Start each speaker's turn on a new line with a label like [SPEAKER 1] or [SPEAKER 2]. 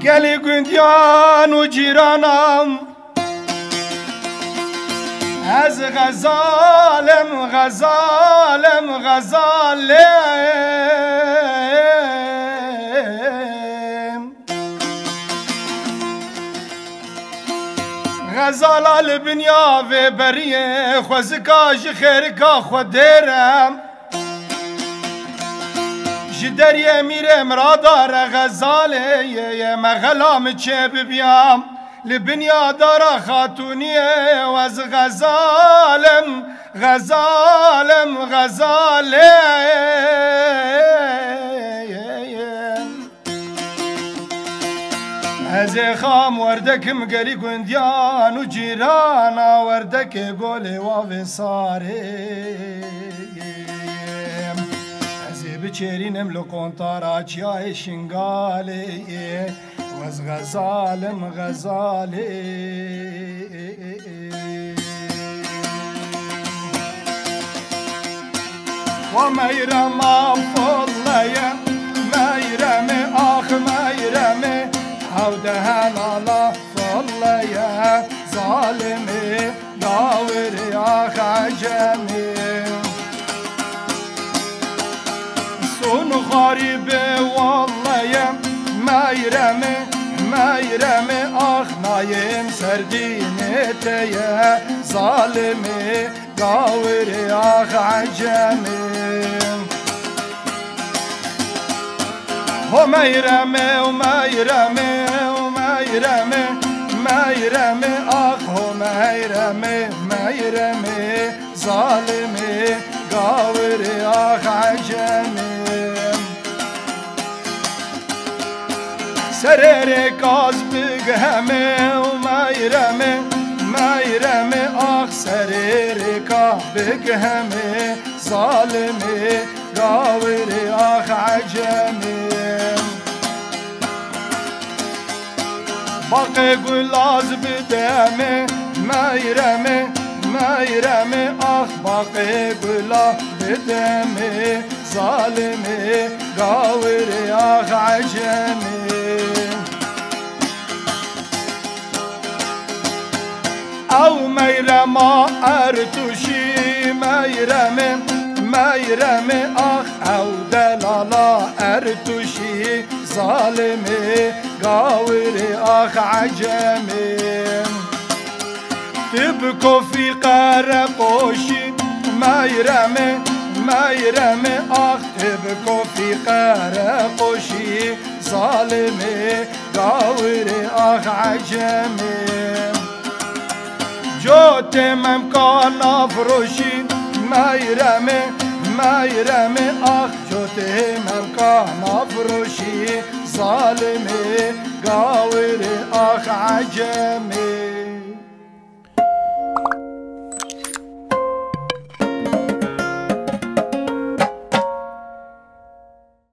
[SPEAKER 1] Geli gündyanı ciranam Ez gazalem gazalem gazalem. Gazalal bin ya ve beriye Xwezika ji xerika xwe derem. خودیرم جدریه میره مرادار غزاله یه مغلام چه ببیام لبنیا دارا خاتونیه و از غزالم غزالم غزالم از خام وردکم گری گندیان و جیرانا وردک گل و از بچرینم لقنطارا چیای شنگاله واز غزالم غزاله وميرم فضليا ميرم اخ ميرم عودها لالا فضليا ظالمي Ceyhun garibe vallaya Meyremi, meyremi ah nayim serdin eteye Zalimi, gavri ah acemi. O meyremi, o meyremi, o meyremi Meyremi ah o meyremi, meyremi Zalimi, Herere gaz bügeme Meyreme Meyreme Ah serere kahbügeme Zalimi Gaviri ah acemi Bakı gülaz büdeme Meyreme Meyreme Ah bakı gülaz büdeme Zalimi Av meyrema ertuşi meyremi Meyremi ah ev delala ertuşi. Zalimi gavri ah acemi. Tibko fi kare koşi meyremi Meyremi ah tibko fi kare koşi Zalimi gavri ah acemi. جوتمم کان آفروشین میرم میرم آخ جوتمم کان آفروشی ظالمه گاور آخ عجمي